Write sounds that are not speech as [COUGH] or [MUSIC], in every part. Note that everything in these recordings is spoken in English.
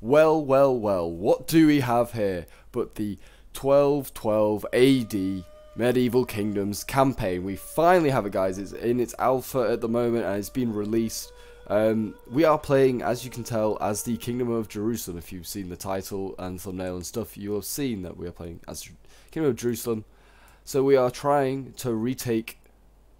Well, well, well, what do we have here but the 1212 AD Medieval Kingdoms campaign. We finally have it, guys. It's in its alpha at the moment and it's been released. Um, we are playing, as you can tell, as the Kingdom of Jerusalem. If you've seen the title and thumbnail and stuff, you have seen that we are playing as Kingdom of Jerusalem. So we are trying to retake,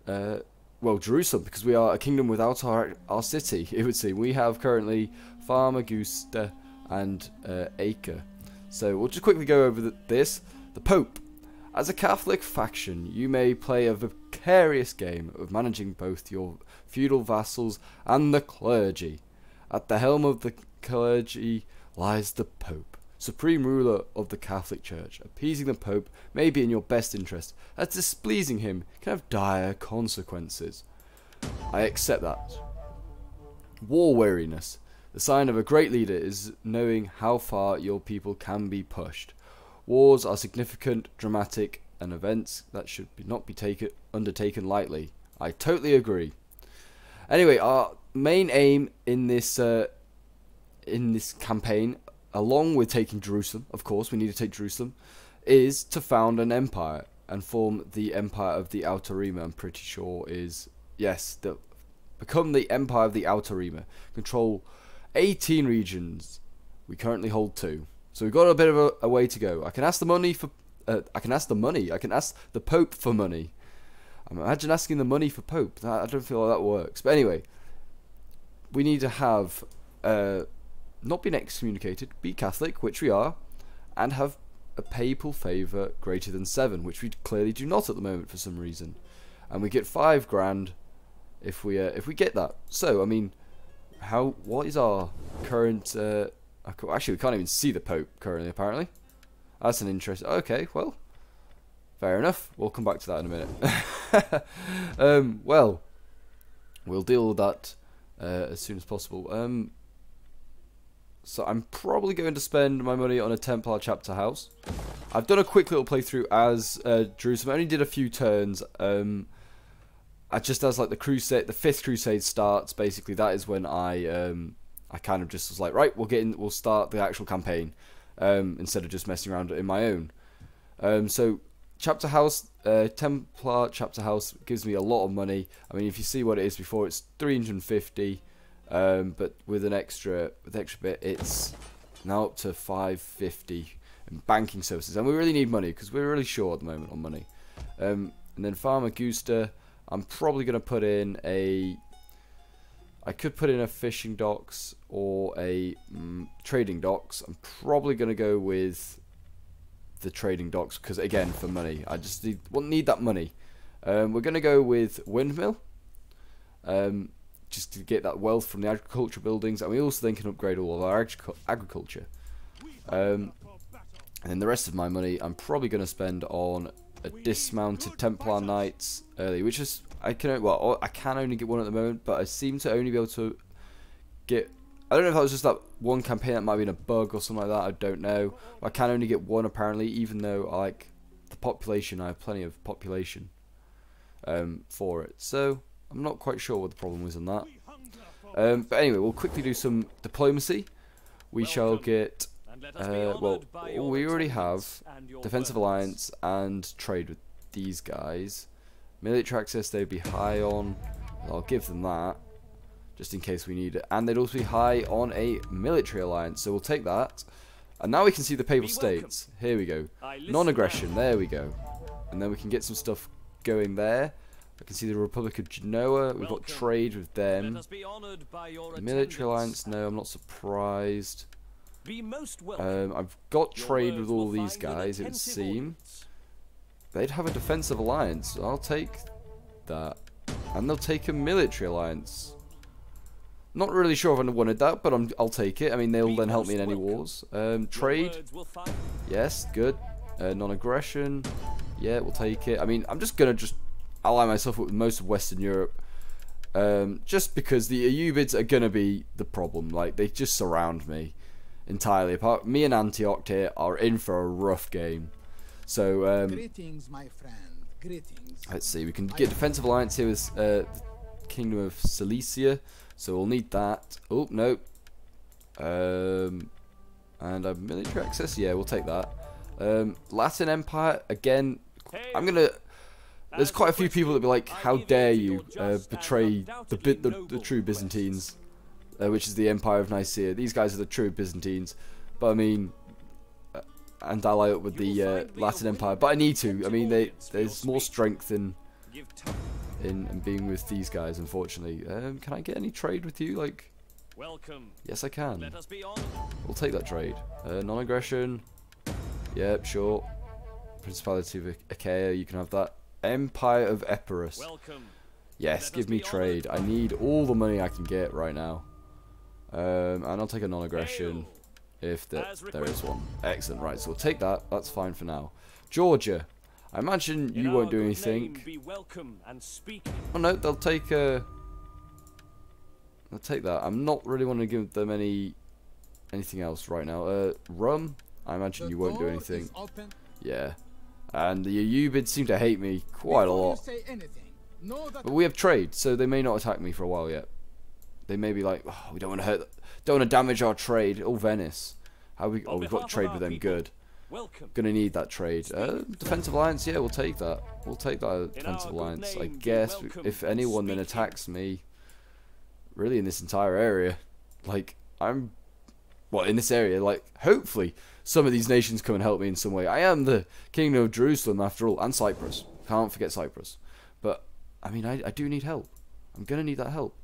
uh, well, Jerusalem, because we are a kingdom without our, our city, [LAUGHS] it would seem. We have currently Famagusta and uh, Acre. So we'll just quickly go over the, this. The Pope. As a Catholic faction, you may play a vicarious game of managing both your feudal vassals and the clergy. At the helm of the clergy lies the Pope, supreme ruler of the Catholic Church. Appeasing the Pope may be in your best interest, as displeasing him can have dire consequences. I accept that. War weariness. The sign of a great leader is knowing how far your people can be pushed. Wars are significant, dramatic, and events that should be not be taken undertaken lightly. I totally agree. Anyway, our main aim in this uh, in this campaign, along with taking Jerusalem, of course, we need to take Jerusalem, is to found an empire and form the empire of the Outremer. I'm pretty sure is yes, the become the empire of the Outremer. Control 18 regions. We currently hold two. So we've got a bit of a, a way to go. I can ask the money for. Uh, I can ask the money. I can ask the Pope for money. Imagine asking the money for Pope. That, I don't feel like that works. But anyway, we need to have uh, not been excommunicated, be Catholic, which we are, and have a papal favour greater than seven, which we clearly do not at the moment for some reason. And we get five grand if we uh, if we get that. So I mean, how what is our current uh, actually we can't even see the Pope currently apparently. That's an interest okay well fair enough. We'll come back to that in a minute. [LAUGHS] Um, well we'll deal with that uh, as soon as possible. Um, so I'm probably going to spend my money on a Templar chapter house. I've done a quick little playthrough as uh, Jerusalem. I only did a few turns um, I just as like the crusade, the fifth crusade starts. Basically, that is when I um, I kind of just was like, right, we'll get in, we'll start the actual campaign um, instead of just messing around in my own. Um, so chapter house, uh, Templar chapter house gives me a lot of money. I mean, if you see what it is before, it's 350, um, but with an extra with extra bit, it's now up to 550 in banking services, and we really need money because we're really short at the moment on money. Um, and then Famagusta. I'm probably going to put in a... I could put in a fishing docks or a mm, trading docks. I'm probably going to go with the trading docks because, again, for money. I just need, well, need that money. Um, we're going to go with windmill. Um, just to get that wealth from the agriculture buildings. And we also then can upgrade all of our agriculture. Um, and then the rest of my money I'm probably going to spend on a dismounted Templar Knights early, which is I can well I can only get one at the moment, but I seem to only be able to get. I don't know if that was just that one campaign that might have been a bug or something like that. I don't know. I can only get one apparently, even though I like the population, I have plenty of population um, for it. So I'm not quite sure what the problem was on that. Um, but anyway, we'll quickly do some diplomacy. We shall get uh, well, we already have defensive alliance and trade with these guys. Military access they'd be high on. I'll give them that. Just in case we need it. And they'd also be high on a military alliance. So we'll take that. And now we can see the Papal States. Here we go. Non-aggression. There we go. And then we can get some stuff going there. I can see the Republic of Genoa. We've got trade with them. The military alliance. No, I'm not surprised. Um, I've got trade with all these guys, it would seem. They'd have a defensive alliance. So I'll take that. And they'll take a military alliance. Not really sure if I wanted that, but i will take it. I mean, they'll then help me in any wars. Um, trade. Yes, good. Uh, Non-aggression. Yeah, we'll take it. I mean, I'm just going to just ally myself with most of Western Europe. Um, just because the Ayyubids are going to be the problem. Like, they just surround me entirely. Apart, me and Antioch here are in for a rough game. So, um, Greetings, my friend. Greetings. let's see. We can get defensive alliance here with uh, the Kingdom of Cilicia. So we'll need that. Oh, no. Um, And a military access? Yeah, we'll take that. Um, Latin Empire, again, I'm gonna... There's quite a few people that be like, how dare you uh, betray the, the, the true Byzantines, uh, which is the Empire of Nicaea. These guys are the true Byzantines. But I mean, uh, and ally up with the uh, Latin Empire. But I need to. I mean, they, there's more strength in, in in being with these guys. Unfortunately, um, can I get any trade with you? Like, welcome. Yes, I can. We'll take that trade. Uh, Non-aggression. Yep, sure. Principality of Achaia, you can have that. Empire of Epirus. Welcome. Yes, give me trade. I need all the money I can get right now. Um, and I'll take a non-aggression if the, there is one. Excellent, right, so we'll take that. That's fine for now. Georgia. I imagine you won't do anything. Oh no, they'll take a... I'll take that. I'm not really wanting to give them any anything else right now. Uh, rum. I imagine you won't do anything. Yeah. And the Ayyubids seem to hate me quite a lot. But we have trade, so they may not attack me for a while yet. They may be like, oh, we don't want to hurt, don't want to damage our trade. Oh, Venice. How we? Oh, we've got trade with them. Good. Gonna need that trade. Uh, defensive alliance, yeah, we'll take that. We'll take that defensive alliance. I guess if anyone then attacks me, really in this entire area, like I'm, well, in this area, like hopefully some of these nations come and help me in some way. I am the kingdom of Jerusalem after all, and Cyprus. Can't forget Cyprus. But I mean, I, I do need help. I'm gonna need that help.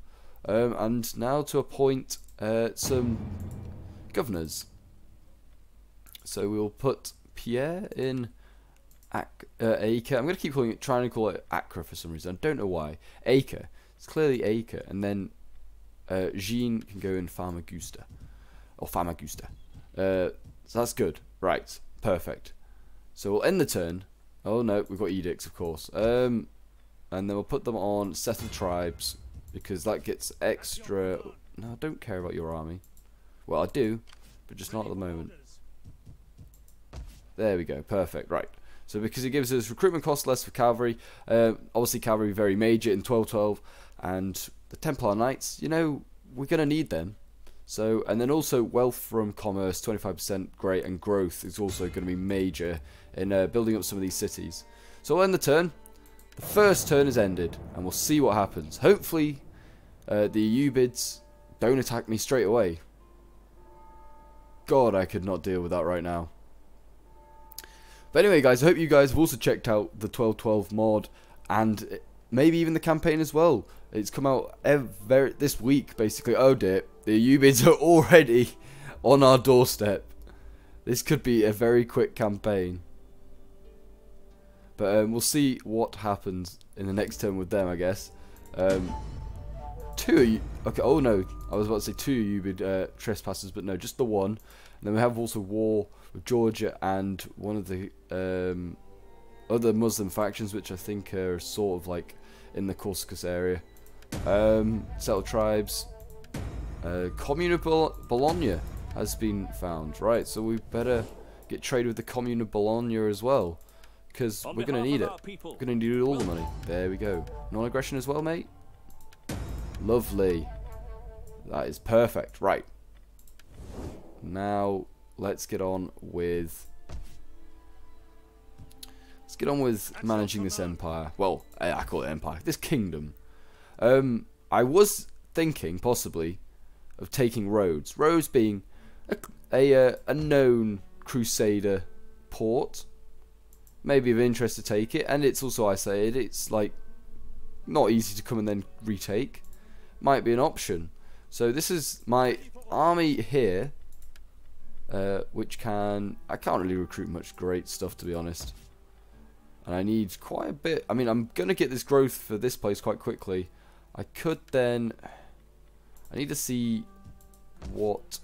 Um, and now to appoint uh, some governors. So we'll put Pierre in Ac uh, Acre. I'm going to keep calling it, trying to call it Acre for some reason. I don't know why. Acre. It's clearly Acre. And then uh, Jean can go in Famagusta. Or Famagusta. Uh, so that's good. Right. Perfect. So we'll end the turn. Oh no, we've got edicts, of course. Um, and then we'll put them on settled tribes because that gets extra. No, I don't care about your army. Well, I do, but just not at the moment. There we go. Perfect. Right. So because it gives us recruitment cost less for cavalry, uh, obviously cavalry very major in 1212, and the Templar Knights, you know, we're going to need them. So, and then also wealth from commerce, 25% great, and growth is also going to be major in uh, building up some of these cities. So we'll end the turn. The first turn is ended, and we'll see what happens. Hopefully, uh, the Ubids don't attack me straight away. God, I could not deal with that right now. But anyway, guys, I hope you guys have also checked out the 1212 mod and maybe even the campaign as well. It's come out every, this week, basically. Oh dear, the Ubids are [LAUGHS] already on our doorstep. This could be a very quick campaign. But um, we'll see what happens in the next turn with them, I guess. Um, two okay oh no I was about to say two Ubid uh, trespassers but no just the one and then we have also war with Georgia and one of the um, other Muslim factions which I think are sort of like in the Corsica area um, settled tribes uh, Commune of Bologna has been found right so we better get trade with the Commune of Bologna as well because we're going to need it. We're going to need all the money. There we go. Non-aggression as well, mate. Lovely. That is perfect. Right. Now, let's get on with... Let's get on with managing this empire. Well, I call it empire. This kingdom. Um, I was thinking, possibly, of taking Rhodes. Rhodes being a, a, uh, a known Crusader port. Maybe of interest to take it. And it's also, I say it, it's like not easy to come and then retake might be an option. So this is my army here, uh, which can... I can't really recruit much great stuff, to be honest. And I need quite a bit... I mean, I'm going to get this growth for this place quite quickly. I could then... I need to see what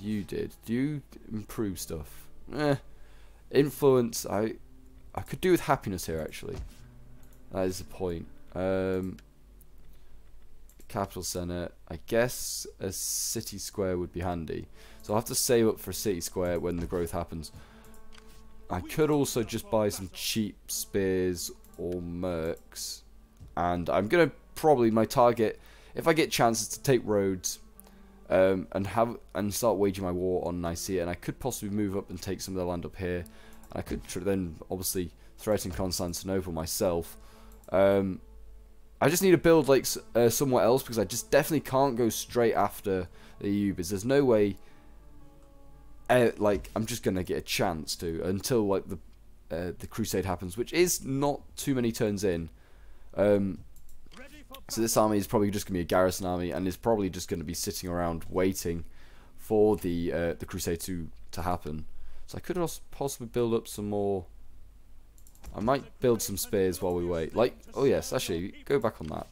you did. Do you improve stuff? Eh. Influence, I I could do with happiness here, actually. That is the point. Um, capital centre. I guess a city square would be handy. So I'll have to save up for a city square when the growth happens. I could also just buy some cheap spears or mercs. And I'm going to probably, my target, if I get chances to take Rhodes um, and have and start waging my war on Nicaea. And I could possibly move up and take some of the land up here. And I could then obviously threaten Constantinople myself. Um, I just need to build like uh, somewhere else because I just definitely can't go straight after the Ayyubids. There's no way. Uh, like I'm just gonna get a chance to until like the uh, the crusade happens, which is not too many turns in. Um, so this army is probably just gonna be a garrison army, and is probably just gonna be sitting around waiting for the uh, the crusade to to happen. So I could also possibly build up some more I might build some spears while we wait. Like, oh yes, actually, go back on that.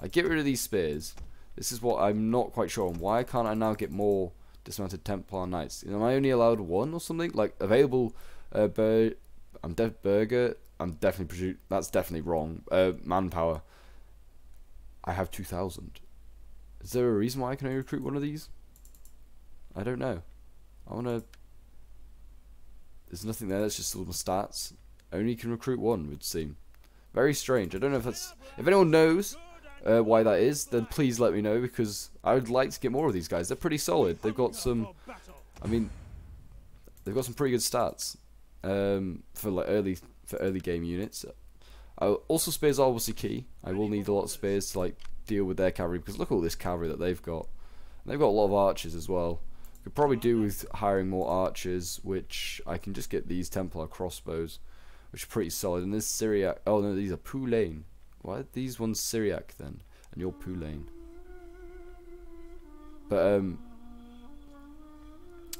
I get rid of these spears. This is what I'm not quite sure on. Why can't I now get more dismounted Templar Knights? Am I only allowed one or something? Like, available, uh, bur I'm dev burger. I'm definitely, that's definitely wrong. Uh, manpower. I have 2,000. Is there a reason why I can only recruit one of these? I don't know. I want to... There's nothing there, that's just all the stats. Only can recruit one, would seem. Very strange. I don't know if that's... If anyone knows uh, why that is, then please let me know, because I would like to get more of these guys. They're pretty solid. They've got some... I mean, they've got some pretty good stats um, for like early for early game units. Uh, also, spears are obviously key. I will need a lot of spears to like deal with their cavalry, because look at all this cavalry that they've got. And they've got a lot of archers as well. Could probably do with hiring more archers, which I can just get these Templar crossbows which are pretty solid. And this Syriac. Oh no, these are Poulain. Why are these ones Syriac then? And you're Poulain. But um,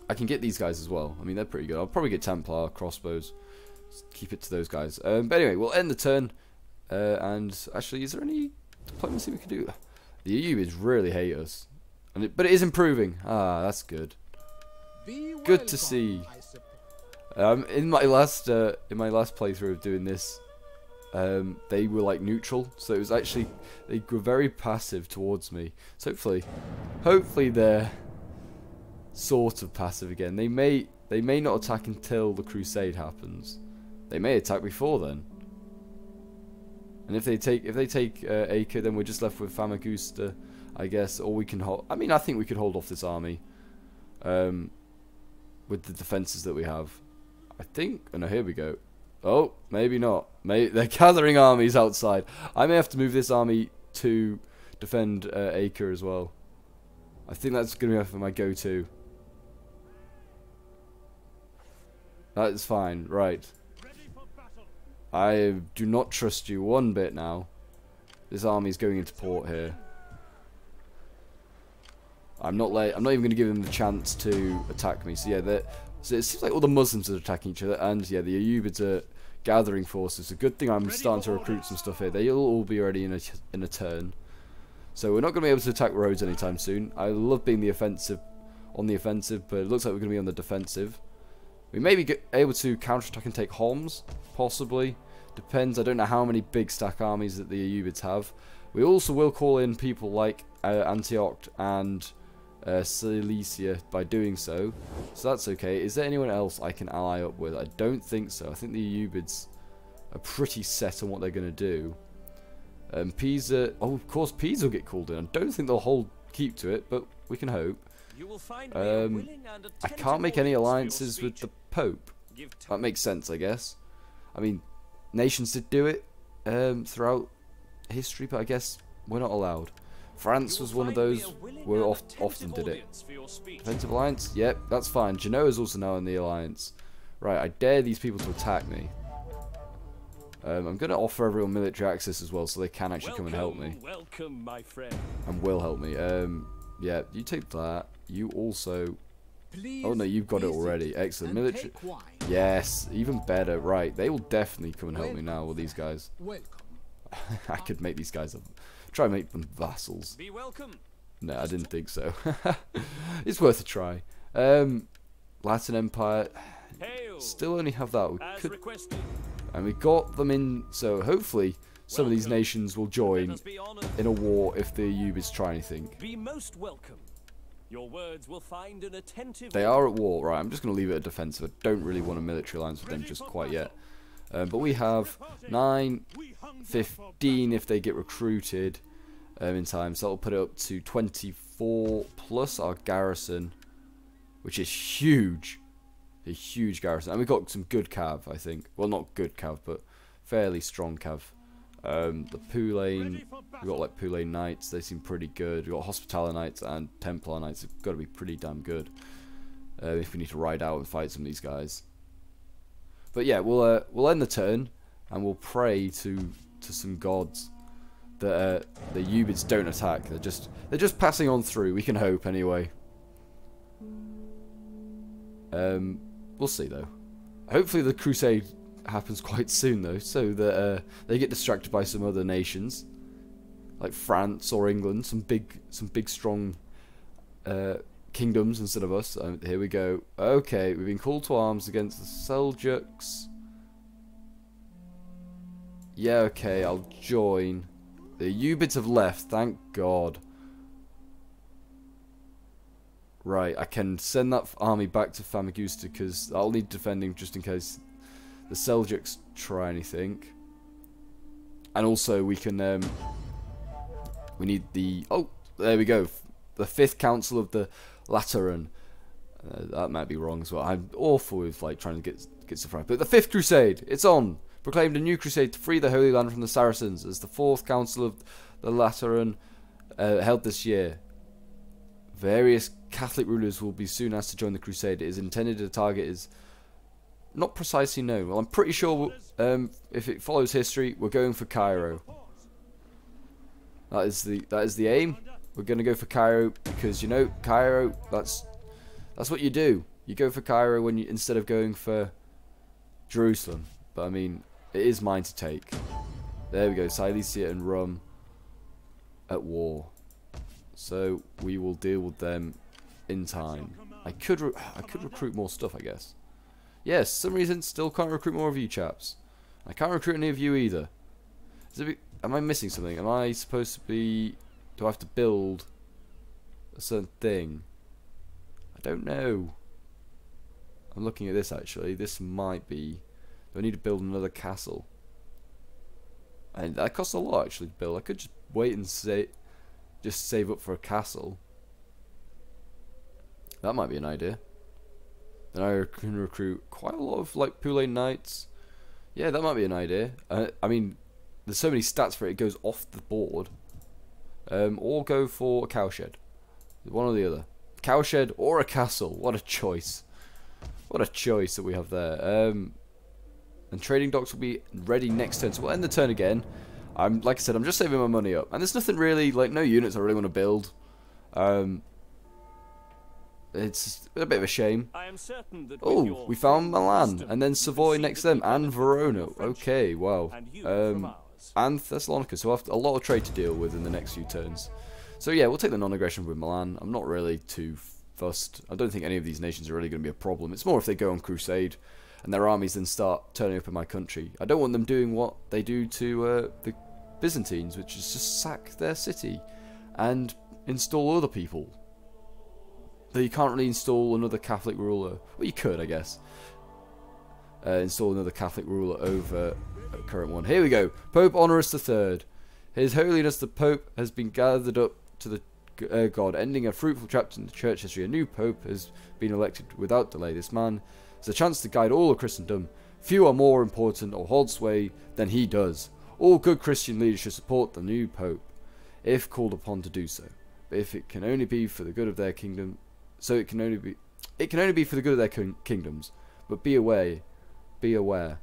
I can get these guys as well. I mean, they're pretty good. I'll probably get Templar crossbows. Just keep it to those guys. Um, but anyway, we'll end the turn. Uh, and actually, is there any diplomacy we can do? The EU is really hate us, and it, but it is improving. Ah, that's good. Good to see. Um, in my last uh, in my last playthrough of doing this, um, they were like neutral, so it was actually they were very passive towards me. So hopefully, hopefully they're sort of passive again. They may they may not attack until the crusade happens. They may attack before then. And if they take if they take uh, Acre, then we're just left with Famagusta, I guess. Or we can hold. I mean, I think we could hold off this army. Um, with the defenses that we have. I think. Oh no, here we go. Oh, maybe not. May [LAUGHS] they're gathering armies outside. I may have to move this army to defend uh, Acre as well. I think that's going to be my go-to. That is fine, right. I do not trust you one bit now. This army is going into port here. I'm not late. I'm not even going to give them the chance to attack me. So yeah, so it seems like all the Muslims are attacking each other, and yeah, the Ayyubids are gathering forces. A good thing I'm starting to recruit some stuff here. They'll all be ready in a in a turn. So we're not going to be able to attack Rhodes anytime soon. I love being the offensive on the offensive, but it looks like we're going to be on the defensive. We may be able to counterattack and take Homs, possibly. Depends. I don't know how many big stack armies that the Ayyubids have. We also will call in people like uh, Antioch and uh, Cilicia by doing so. So that's okay. Is there anyone else I can ally up with? I don't think so. I think the Ubids are pretty set on what they're going to do. Um, Pisa... Oh, of course, Pisa will get called in. I don't think they'll hold keep to it, but we can hope. You will find Um, I can't make any alliances with the Pope. That makes sense, I guess. I mean, nations did do it um, throughout history, but I guess we're not allowed. France was one of those where oft, often did it. Defensive alliance? Yep, that's fine. Genoa's also now in the alliance. Right, I dare these people to attack me. Um, I'm going to offer everyone military access as well so they can actually come and help me. Welcome, my friend. And will help me. Um, yeah, you take that. You also... Oh no, you've got it already. Excellent. Military... Yes, even better. Right, they will definitely come and help me now with these guys. [LAUGHS] I could make these guys Try and make them vassals. Be welcome. No, I didn't think so. [LAUGHS] it's worth a try. Um, Latin Empire. Still only have that. We could, and we got them in. So hopefully some welcome. of these nations will join in a war if the Ayyubids try anything. Be most welcome. Your words will find an attentive. They are at war, right? I'm just going to leave it a defensive. I don't really want a military alliance with them just quite yet. Um, but we have 9, 15 if they get recruited um, in time. So that'll put it up to 24 plus our garrison, which is huge. A huge garrison. And we've got some good cav, I think. Well, not good cav, but fairly strong cav. Um, the Poulain, we've got like Poulain Knights, they seem pretty good. We've got Hospitaller Knights and Templar Knights, they've got to be pretty damn good. Uh, if we need to ride out and fight some of these guys. But yeah, we'll uh, we'll end the turn and we'll pray to to some gods that uh, the Ubids don't attack. They're just they're just passing on through. We can hope anyway. Um, we'll see though. Hopefully the crusade happens [LAUGHS] quite soon though, so that uh, they get distracted by some other nations, like France or England, some big some big strong uh, kingdoms instead of us. Um, here we go. Okay, we've been called to arms against the Seljuks. Yeah, okay, I'll join. The Ubids have left, thank God. Right, I can send that army back to Famagusta because I'll need defending just in case the Seljuks try anything. And also we can, um, we need the, oh, there we go. The fifth council of the Lateran. Uh, that might be wrong as well. I'm awful with like trying to get get stuff right. But the fifth crusade, it's on. Proclaimed a new crusade to free the Holy Land from the Saracens as the fourth council of the Lateran uh, held this year. Various Catholic rulers will be soon asked to join the crusade. It is intended to target is not precisely known. Well, I'm pretty sure um, if it follows history, we're going for Cairo. That is the that is the aim. We're gonna go for Cairo because you know Cairo. That's that's what you do. You go for Cairo when you instead of going for Jerusalem. But I mean, it is mine to take. There we go. Cilicia and Rum at war. So we will deal with them in time. I could I could recruit more stuff, I guess. Yes, some reason still can't recruit more of you chaps. I can't recruit any of you either. It, am I missing something? Am I supposed to be... Do I have to build a certain thing? I don't know. I'm looking at this actually. This might be... Do I need to build another castle? And that costs a lot actually to build. I could just wait and say, just save up for a castle. That might be an idea. Then I can recruit quite a lot of like Poulain Knights. Yeah, that might be an idea. Uh, I mean, there's so many stats for it, it goes off the board. Um, or go for a cowshed. One or the other. Cowshed or a castle. What a choice. What a choice that we have there. Um, and trading docks will be ready next turn. So we'll end the turn again. I'm like I said, I'm just saving my money up. And there's nothing really, like no units I really want to build. Um, it's a bit of a shame. Oh, we found Milan, and then Savoy next to them, and Verona. Okay, wow. Um, and Thessalonica, so I have a lot of trade to deal with in the next few turns. So yeah, we'll take the non-aggression with Milan. I'm not really too fussed. I don't think any of these nations are really going to be a problem. It's more if they go on crusade, and their armies then start turning up in my country. I don't want them doing what they do to uh, the Byzantines, which is just sack their city and install other people Though you can't really install another Catholic ruler. Well, you could, I guess. Uh, install another Catholic ruler over current one. Here we go. Pope Honorius III. His Holiness the Pope has been gathered up to the uh, God, ending a fruitful chapter in the church history. A new Pope has been elected without delay. This man has a chance to guide all of Christendom. Few are more important or hold sway than he does. All good Christian leaders should support the new Pope, if called upon to do so. But if it can only be for the good of their kingdom, so it can only be it can only be for the good of their kingdoms. But be aware, be aware.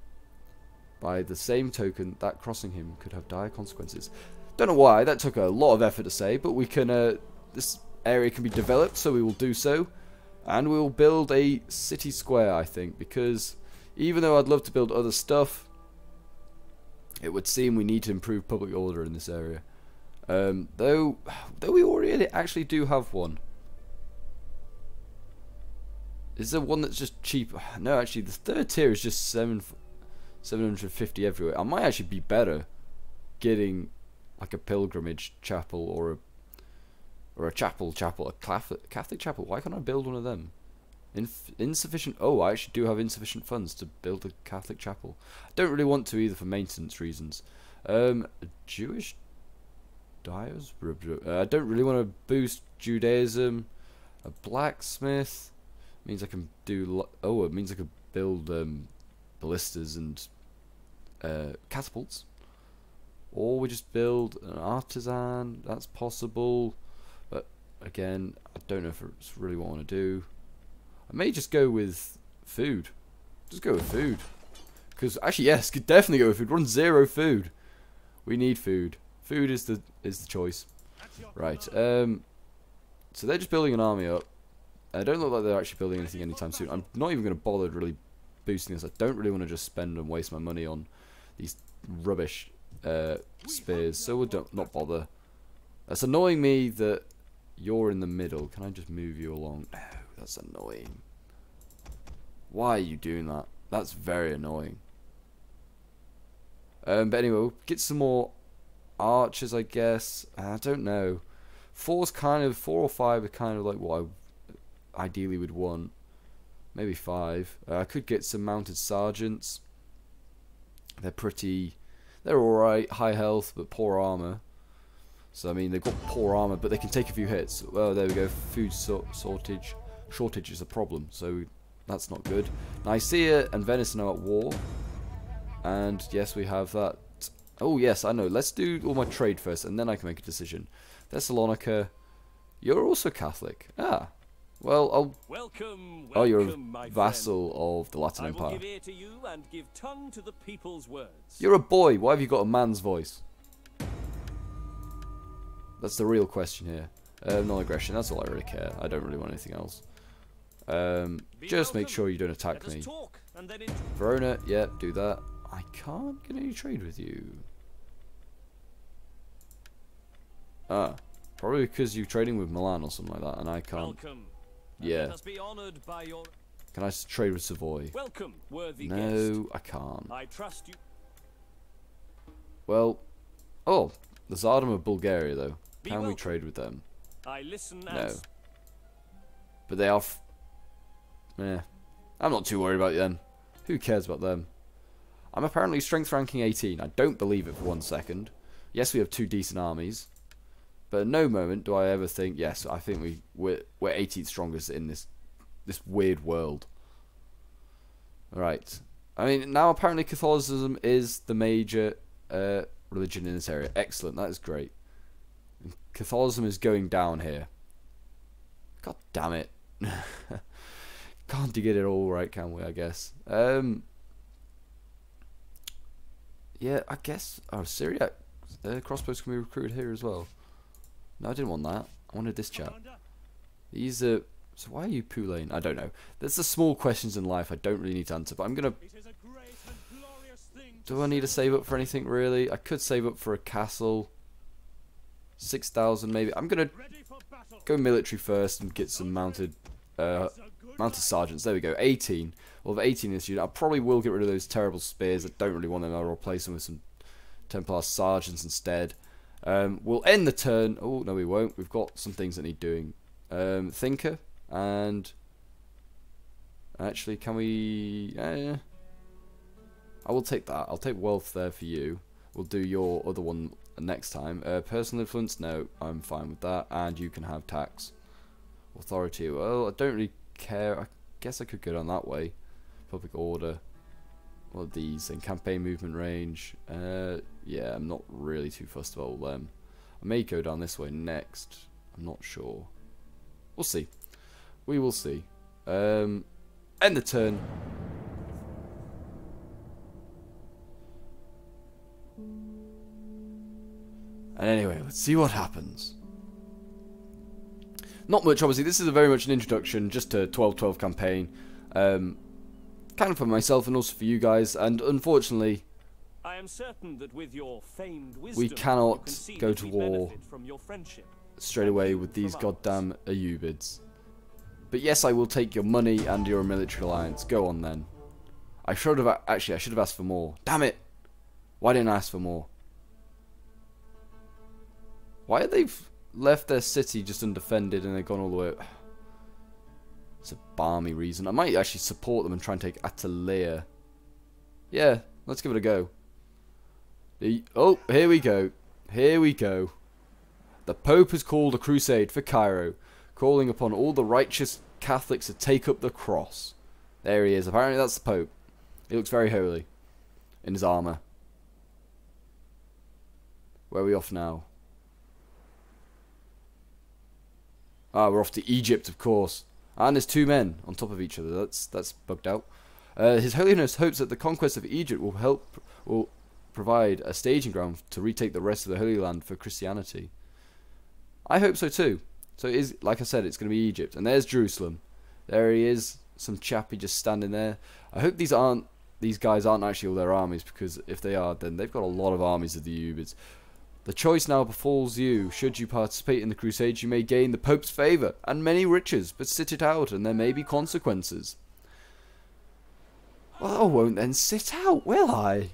By the same token, that crossing him could have dire consequences. Don't know why. That took a lot of effort to say, but we can. Uh, this area can be developed, so we will do so, and we will build a city square. I think because even though I'd love to build other stuff, it would seem we need to improve public order in this area. Um, though, though we already actually do have one. Is there one that's just cheap? No, actually, the third tier is just seven, 750 everywhere. I might actually be better getting like a pilgrimage chapel or a or a chapel chapel, a Catholic, Catholic chapel. Why can't I build one of them? Inf insufficient. Oh, I actually do have insufficient funds to build a Catholic chapel. I don't really want to either for maintenance reasons. Um, Jewish dyers. Uh, I don't really want to boost Judaism. A blacksmith means I can do. Oh, it means I could build um, ballistas and uh, catapults. Or we just build an artisan. That's possible. But again, I don't know if it's really what I want to do. I may just go with food. Just go with food. Because actually, yes, could definitely go with food. On zero food. We need food. Food is the is the choice. Right. Um. So they're just building an army up. I don't look like they're actually building anything anytime soon. I'm not even going to bother really boosting this. I don't really want to just spend and waste my money on these rubbish uh, spears. So we'll don't, not bother. That's annoying me that you're in the middle. Can I just move you along? No, that's annoying. Why are you doing that? That's very annoying. Um, but anyway, we'll get some more archers, I guess. I don't know. Four's kind of four or five are kind of like what I ideally would want. Maybe five. Uh, I could get some mounted sergeants. They're pretty. They're alright, high health, but poor armor. So I mean, they've got poor armor, but they can take a few hits. Well, there we go. Food so shortage. Shortage is a problem, so that's not good. Nicaea and Venice are now at war. And yes, we have that. Oh yes, I know. Let's do all my trade first, and then I can make a decision. Thessalonica, you're also Catholic. Ah, well, I'll. Welcome, welcome, Oh, you're vassal of the. Latin Empire. give ear to you and give tongue to the people's words. You're a boy. Why have you got a man's voice? That's the real question here. Um, non-aggression. That's all I really care. I don't really want anything else. Um, just make sure you don't attack me. talk, and then Verona, yep, do that. I can't get any trade with you. Ah, probably because you're trading with Milan or something like that, and I can't. welcome. Yeah. Let us be honoured by your Can I trade with Savoy? welcome, worthy guest. No, I can't. I trust you. Well, oh, the Tsardom of Bulgaria though. Be Can we trade with them? I listen No. But they are. F- eh. I'm not too worried about them. Who cares about them? I'm apparently strength ranking 18. I don't believe it for one second. Yes, we have two decent armies. But at no moment do I ever think, yes, I think we, we're, we're 18th strongest in this this weird world. Right. I mean, now apparently Catholicism is the major uh, religion in this area. Excellent. That is great. Catholicism is going down here. God damn it. [LAUGHS] Can't get it all right, can we, I guess? Um, yeah, I guess. Oh, Syriac uh, crossbows can be recruited here as well. No, I didn't want that. I wanted this chap. These are. So why are you Poulain? I don't know. There's the small questions in life I don't really need to answer, but I'm gonna. It is a great and glorious thing Do I need to save up for anything really? I could save up for a castle. Six thousand maybe. I'm for battle. go military first and get some mounted uh, mounted sergeants. There we go. 18. Well, 18 in this unit, I probably will get rid of those terrible spears. I don't really want them. I'll replace them with some Templar sergeants instead. Um, we'll end the turn. Oh no, we won't. We've got some things that need doing. Um, Thinker and actually, can we? Uh, I will take that. I'll take wealth there for you. We'll do your other one next time. Uh, personal influence, no, I'm fine with that. And you can have tax. Authority, well, I don't really care. I guess I could go down that way. Public order. What are these? And campaign movement range. Uh, yeah, I'm not really too fussed about all them. I may go down this way next. I'm not sure. We'll see. We will see. Um, end the turn. And anyway, let's see what happens. Not much, obviously. This is a very much an introduction, just to 12-12 campaign. Um, kind of for myself and also for you guys. And unfortunately, I am certain that with your famed wisdom, you cannot can go to war from your friendship. straight away with these goddamn Ayyubids. But yes, I will take your money and your military alliance. Go on then. I should have actually. I should have asked for more. Damn it! Why didn't I ask for more? Why have they left their city just undefended and they've gone all the way? Up? It's a balmy reason. I might actually support them and try and take Atalea. Yeah, let's give it a go. Oh, here we go. Here we go. The Pope has called a crusade for Cairo, calling upon all the righteous Catholics to take up the cross. There he is. Apparently that's the Pope. He looks very holy in his armour. Where are we off now? Ah, we're off to Egypt, of course. And there's two men on top of each other. That's that's bugged out. Uh, His Holiness hopes that the conquest of Egypt will help will provide a staging ground to retake the rest of the Holy Land for Christianity. I hope so too. So it is like I said, it's going to be Egypt, and there's Jerusalem. There he is, some chappy just standing there. I hope these aren't these guys aren't actually all their armies because if they are, then they've got a lot of armies of the Ubids. The choice now befalls you. Should you participate in the crusade, you may gain the Pope's favour and many riches, but sit it out, and there may be consequences. Well, I won't then sit out, will I?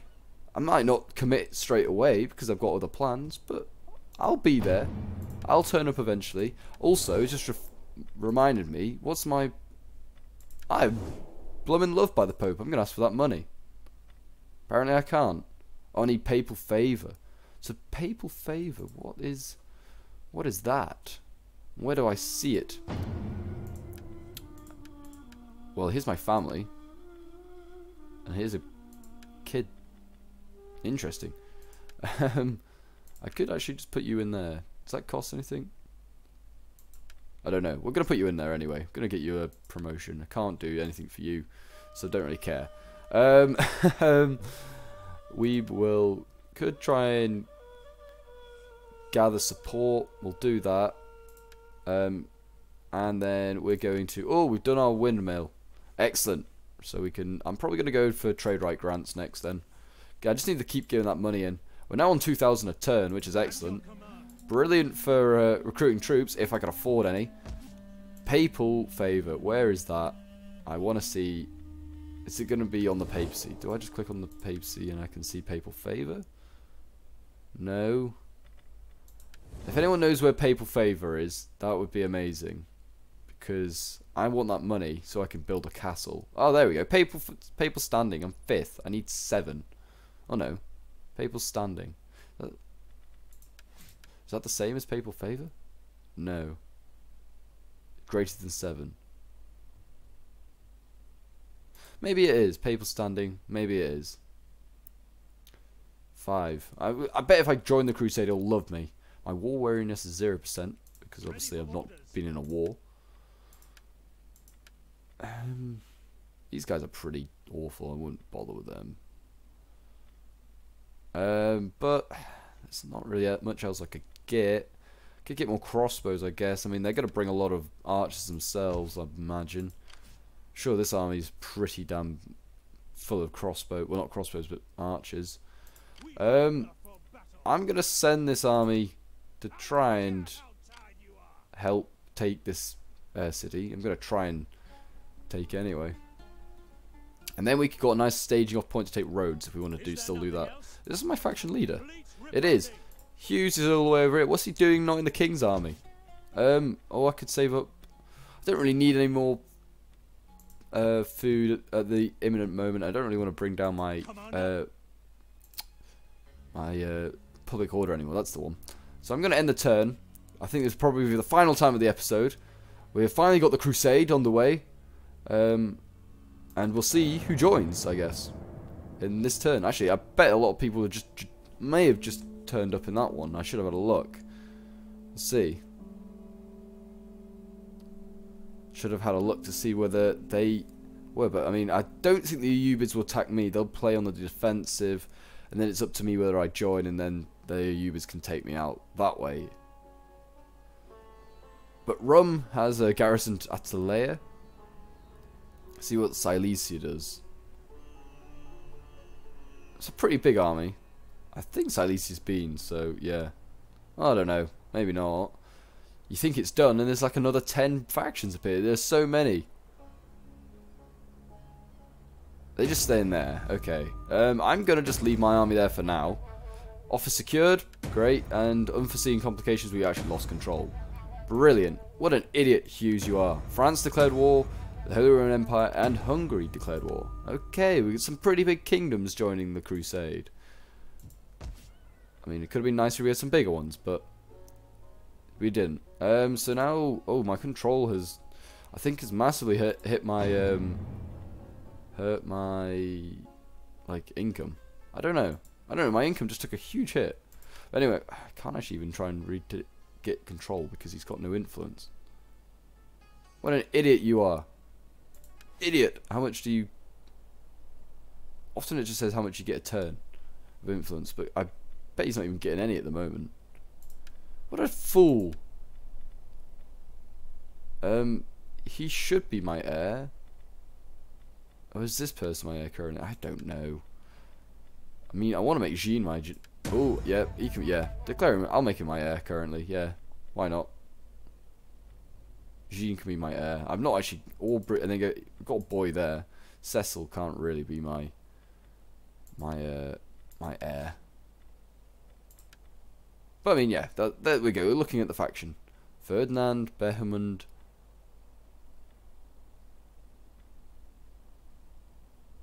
I might not commit straight away because I've got other plans, but I'll be there. I'll turn up eventually. Also, just re reminded me, what's my... I'm blooming loved by the Pope. I'm going to ask for that money. Apparently I can't. Oh, I need papal favour. So papal favour, what is... What is that? Where do I see it? Well, here's my family. And here's a. Interesting. [LAUGHS] Um, I could actually just put you in there. Does that cost anything? I don't know. We're going to put you in there anyway. going to get you a promotion. I can't do anything for you, so don't really care. Um, [LAUGHS] um, we will could try and gather support. We'll do that. Um, and then we're going to... Oh, we've done our windmill. Excellent. So we can... I'm probably going to go for trade right grants next then. I just need to keep giving that money in. We're now on 2,000 a turn, which is excellent. Brilliant for uh, recruiting troops, if I can afford any. Papal favour. Where is that? I want to see... Is it going to be on the papacy? Do I just click on the papacy and I can see papal favour? No. If anyone knows where papal favour is, that would be amazing. Because I want that money so I can build a castle. Oh, there we go. Papal, papal standing. I'm fifth. I need seven. Oh no. Papal standing. Is that the same as papal favour? No. Greater than seven. Maybe it is. Papal standing. Maybe it is. Five. I, I bet if I join the crusade, he'll love me. My war weariness is 0%, because obviously I've not been in a war. Um, these guys are pretty awful. I wouldn't bother with them. Um, but there's not really much else I could get. Could get more crossbows, I guess. I mean, they're going to bring a lot of archers themselves, I imagine. Sure, this army's pretty damn full of crossbow. Well, not crossbows, but archers. Um, I'm going to send this army to try and help take this uh, city. I'm going to try and take anyway. And then we could got a nice staging off point to take Rhodes if we want to do still do that. This is my faction leader. It is. Hughes is all the way over it. What's he doing not in the King's army? Um, oh, I could save up. I don't really need any more uh, food at the imminent moment. I don't really want to bring down my uh, my uh, public order anymore. That's the one. So I'm going to end the turn. I think this is probably the final time of the episode. We've finally got the crusade on the way. Um, and we'll see who joins, I guess, in this turn. Actually, I bet a lot of people just may have just turned up in that one. I should have had a look. Let's see. Should have had a look to see whether they were, but I mean, I don't think the Ubids will attack me. They'll play on the defensive, and then it's up to me whether I join, and then the Ubers can take me out that way. But Rum has a garrison at Atalaya. See what Cilicia does. It's a pretty big army. I think Cilicia's been, so yeah. I don't know. Maybe not. You think it's done, and there's like another 10 factions appear. There's so many. They just stay in there. Okay. Um, I'm going to just leave my army there for now. Office secured, great, and unforeseen complications, we actually lost control. Brilliant. What an idiot, Hughes, you are. France declared war, the Holy Roman Empire, and Hungary declared war. Okay, we got some pretty big kingdoms joining the crusade. I mean, it could have been nicer if we had some bigger ones, but We didn't. Um, so now, oh, my control has, I think, has massively hit hit my um, hurt my like income. I don't know. I don't know. My income just took a huge hit. Anyway, I can't actually even try and read to get control because he's got no influence. What an idiot you are. Idiot. How much do you... Often it just says how much you get a turn of influence, but I bet he's not even getting any at the moment. What a fool. Um, he should be my heir. Or is this person my heir currently? I don't know. I mean, I want to make Jean my... Oh, yeah, he can... Yeah, declare him... I'll make him my heir currently, yeah. Why not? Jean can be my heir. I'm not actually... all Brit and then go, got a boy there. Cecil can't really be my... My, uh... My heir. But I mean, yeah, that, there we go. We're looking at the faction. Ferdinand, Behrmund...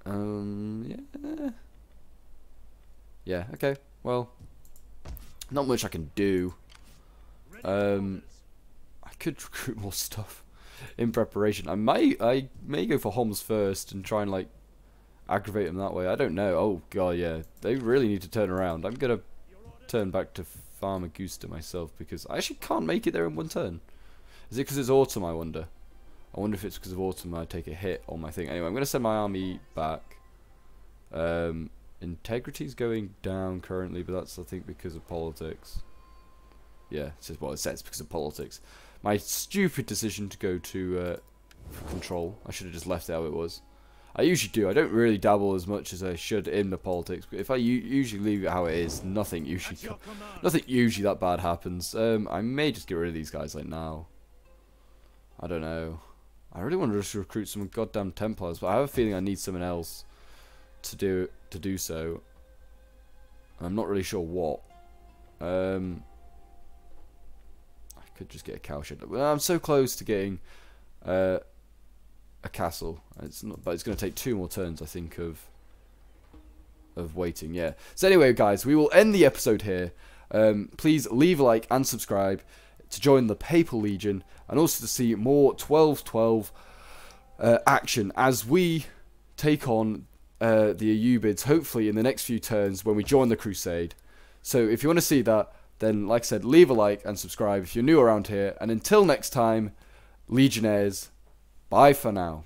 Um, yeah. Yeah, okay. Well, not much I can do. Um, could recruit more stuff in preparation. I may, I may go for Homs first and try and like aggravate them that way. I don't know. Oh god, yeah, they really need to turn around. I'm gonna turn back to Famagusta myself because I actually can't make it there in one turn. Is it because it's autumn? I wonder. I wonder if it's because of autumn I take a hit on my thing. Anyway, I'm gonna send my army back. Um, Integrity's going down currently, but that's I think because of politics. Yeah, it's just what it says because of politics. My stupid decision to go to uh, control. I should have just left it how it was. I usually do. I don't really dabble as much as I should in the politics. But if I usually leave it how it is, nothing usually, nothing usually that bad happens. Um, I may just get rid of these guys like now. I don't know. I really want to just recruit some goddamn Templars, but I have a feeling I need someone else to do to do so. I'm not really sure what. Um, could just get a cowshed. I'm so close to getting uh, a castle. It's not, but it's going to take two more turns, I think, of of waiting. Yeah. So anyway, guys, we will end the episode here. Um, please leave a like and subscribe to join the Papal Legion, and also to see more 12-12 uh, action as we take on uh, the Ayyubids, hopefully in the next few turns when we join the Crusade. So if you want to see that, then like I said, leave a like and subscribe if you're new around here. And until next time, Legionnaires, bye for now.